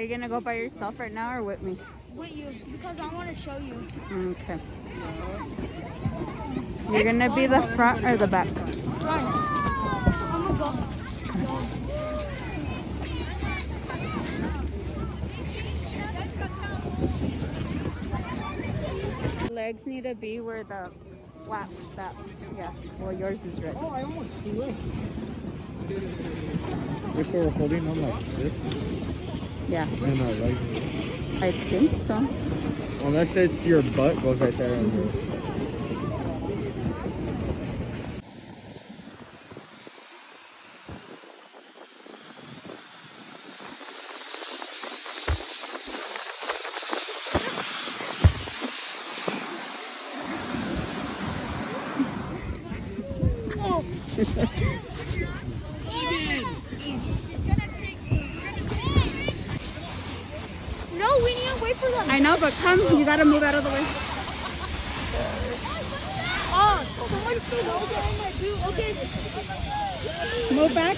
Are you gonna go by yourself right now or with me? With you, because I want to show you. Okay. You're gonna be the front or the back? Run. I'm gonna go. Legs need to be where the flap that yeah. Well yours is red. Oh, I almost slipped. We're sort of holding on like this. Yeah, legs. I think so. Unless it's your butt goes right there. And yours. No, we need to wait for them. I know, but come, you gotta move out of the way. Oh, someone should hold on my boot. Okay. Move back.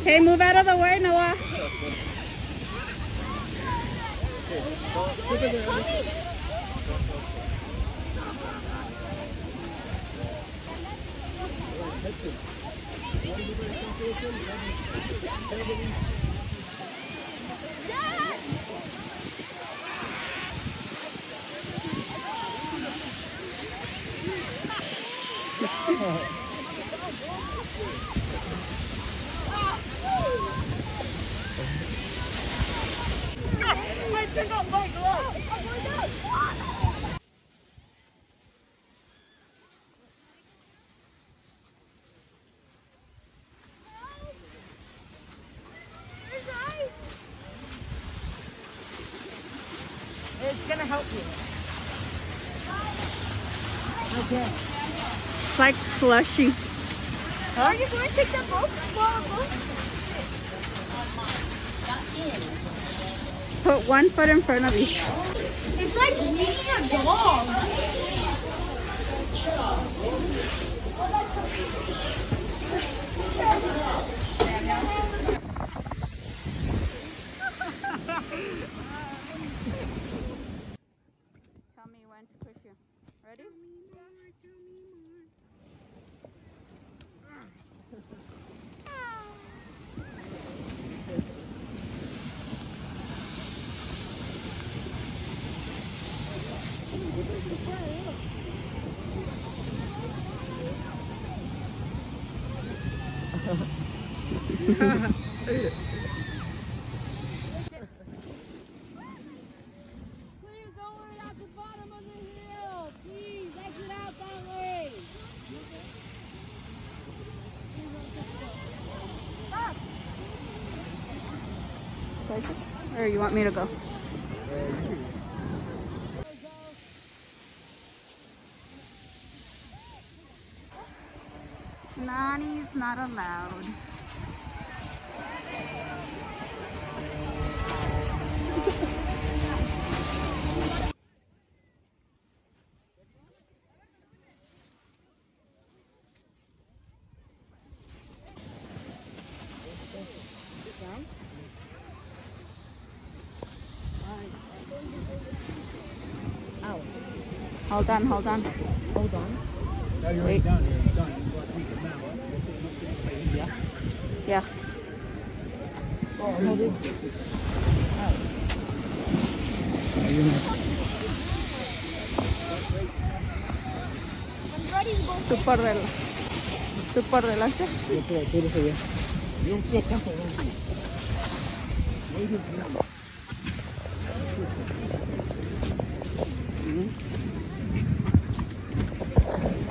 Okay, move out of the way, Noah. Yes! It's gonna help you. Okay. It's like slushy. Are you going to take that boat? Well, boat? Put one foot in front of you. It's like meeting a dog. Tell me when to push you. Ready? Please don't worry at the bottom of the hill. Please exit out that way. Or you want me to go? Nani's not allowed. Hold on, hold on. Hold on. Now Wait. down here. Done. You want to eat the map. Yeah. Oh, hold it. Are you I'm ready to go. Super rel super relax. Yo puedo, tú eres allá.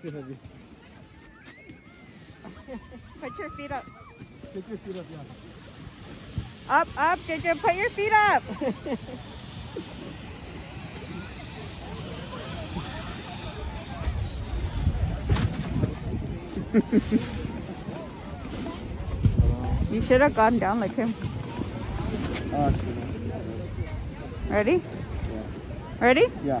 It's too heavy. Put your feet up. Take your feet up, yeah. Up, up, Ginger. Put your feet up. you should have gone down like him. Ah, Ready? Ready? yeah.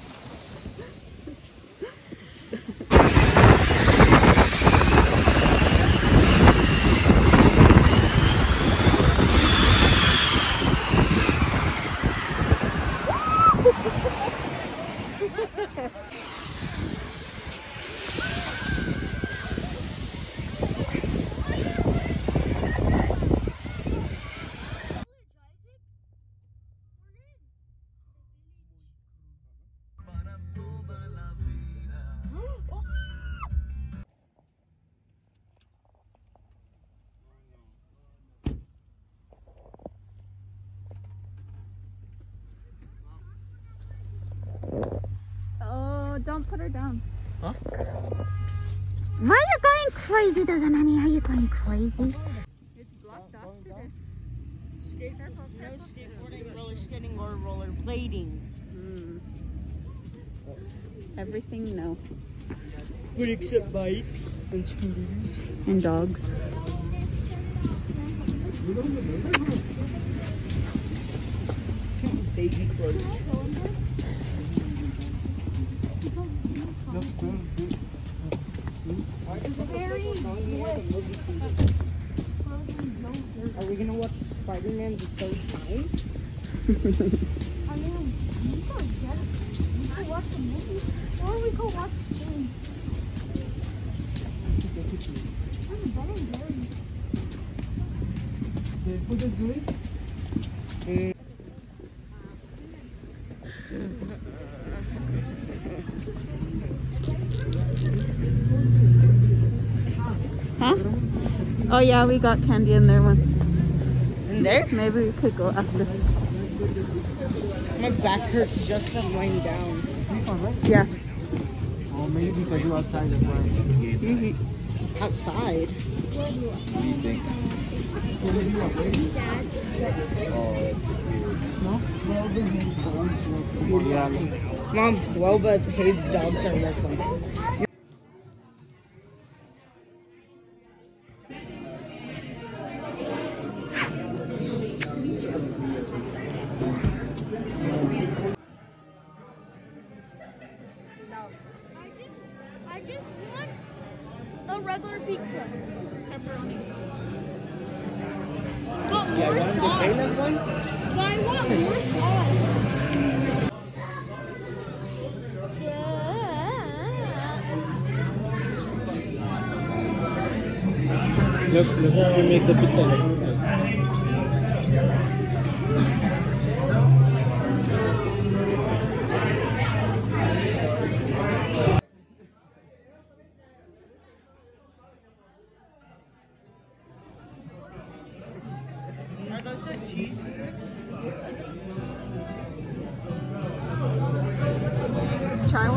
put her down. Huh? Why are you going crazy, doesn't honey? Are you going crazy? It's blocked off today. No skateboarding, roller skating, or rollerblading. Mm. Everything no. But except bikes and scooters. And dogs. Baby clothes. Are we gonna watch Spider-Man the third time? I mean, we go get it. We go watch the movie. Or we go watch. I'm Ben and Jerry. Huh? Yeah, we got candy in there one. In there? Maybe we could go after. My back hurts just from laying down. Yeah. Oh, maybe because you're outside that's why. Mhm. Outside. What do you think? No? Mom, well behaved dogs are welcome. Pizza. Pepperoni. But more sauce. But I want more sauce. Yeah. Look, look how we make the pizza. Try